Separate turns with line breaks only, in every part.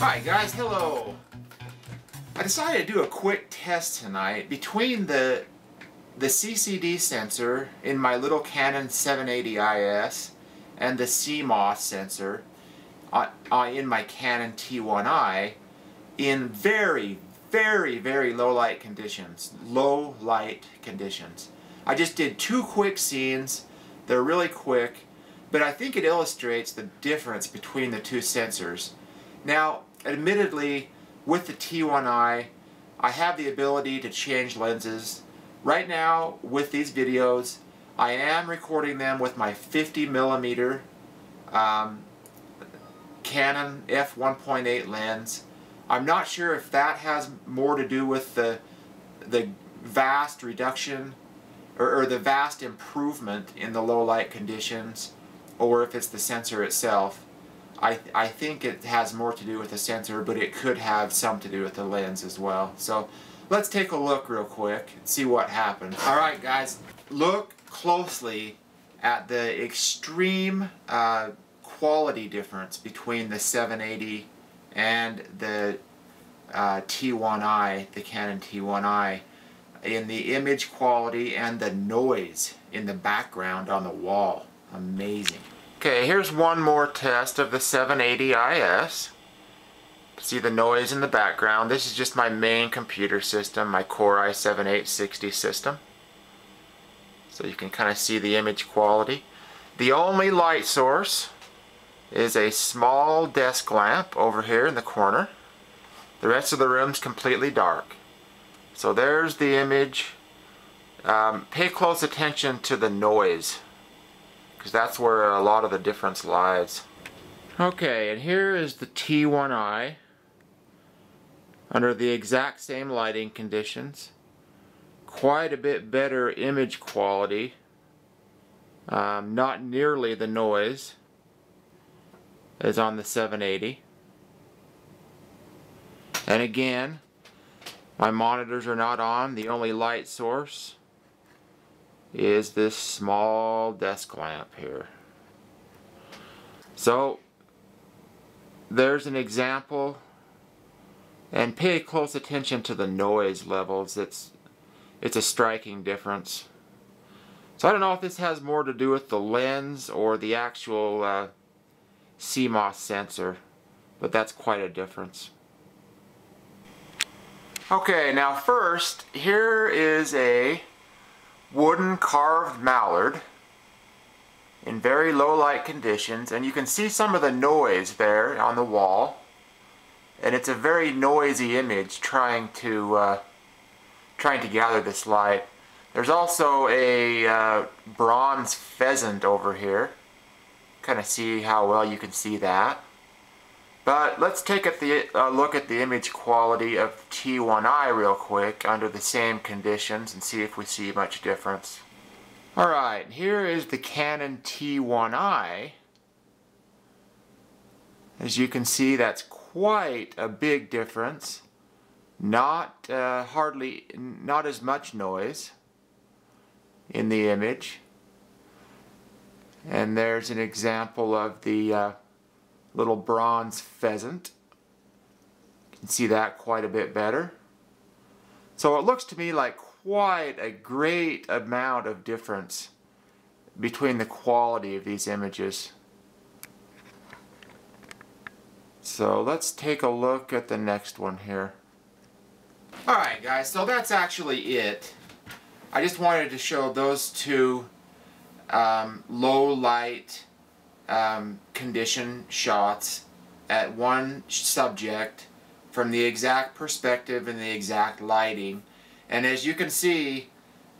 Hi guys, hello! I decided to do a quick test tonight between the the CCD sensor in my little Canon 780IS and the CMOS sensor uh, uh, in my Canon T1i in very, very, very low light conditions. Low light conditions. I just did two quick scenes. They're really quick, but I think it illustrates the difference between the two sensors. Now, admittedly, with the T1i, I have the ability to change lenses. Right now, with these videos, I am recording them with my 50 millimeter um, Canon f1.8 lens. I'm not sure if that has more to do with the the vast reduction or, or the vast improvement in the low light conditions or if it's the sensor itself. I, I think it has more to do with the sensor, but it could have some to do with the lens as well. So let's take a look real quick and see what happens. Alright guys, look closely at the extreme uh, quality difference between the 780 and the uh, T1i, the Canon T1i, in the image quality and the noise in the background on the wall. Amazing. Okay, here's one more test of the 780IS. See the noise in the background. This is just my main computer system, my Core i7-860 system. So you can kind of see the image quality. The only light source is a small desk lamp over here in the corner. The rest of the room's completely dark. So there's the image. Um, pay close attention to the noise because that's where a lot of the difference lies. Okay, and here is the T1i under the exact same lighting conditions. Quite a bit better image quality. Um, not nearly the noise as on the 780. And again, my monitors are not on. The only light source is this small desk lamp here. So, there's an example and pay close attention to the noise levels. It's, it's a striking difference. So I don't know if this has more to do with the lens or the actual uh, CMOS sensor, but that's quite a difference. Okay, now first, here is a wooden carved mallard in very low light conditions, and you can see some of the noise there on the wall. And it's a very noisy image trying to uh, trying to gather this light. There's also a uh, bronze pheasant over here kind of see how well you can see that. But let's take a the, look at the image quality of T1i real quick under the same conditions and see if we see much difference. Alright, here is the Canon T1i. As you can see, that's quite a big difference. Not uh, hardly, not as much noise in the image. And there's an example of the uh, little bronze pheasant. You can see that quite a bit better. So it looks to me like quite a great amount of difference between the quality of these images. So let's take a look at the next one here. Alright guys, so that's actually it. I just wanted to show those two um, low light um, condition shots at one subject from the exact perspective and the exact lighting. And as you can see,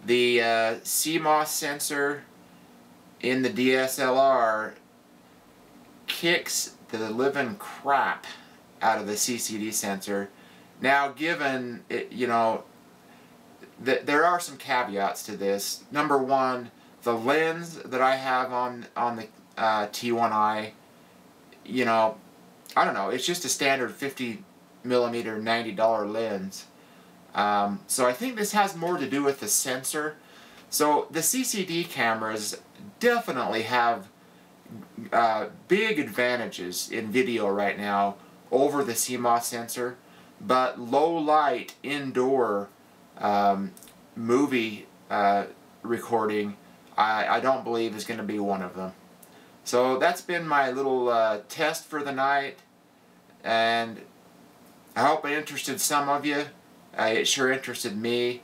the uh, CMOS sensor in the DSLR kicks the living crap out of the CCD sensor. Now given, it, you know, th there are some caveats to this. Number one, the lens that I have on on the uh, T1i, you know, I don't know, it's just a standard 50 millimeter $90 lens. Um, so I think this has more to do with the sensor. So the CCD cameras definitely have uh, big advantages in video right now over the CMOS sensor, but low light indoor um, movie uh, recording, I, I don't believe is going to be one of them. So that's been my little uh, test for the night, and I hope it interested some of you. Uh, it sure interested me.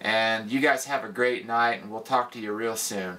And you guys have a great night, and we'll talk to you real soon.